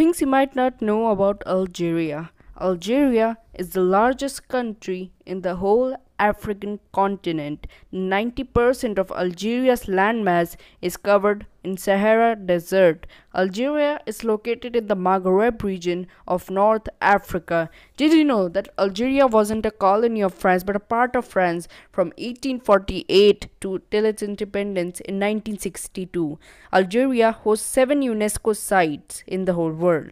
Things you might not know about Algeria. Algeria is the largest country in the whole African continent. 90% of Algeria's landmass is covered in Sahara Desert. Algeria is located in the Maghreb region of North Africa. Did you know that Algeria wasn't a colony of France but a part of France from 1848 to till its independence in 1962? Algeria hosts 7 UNESCO sites in the whole world.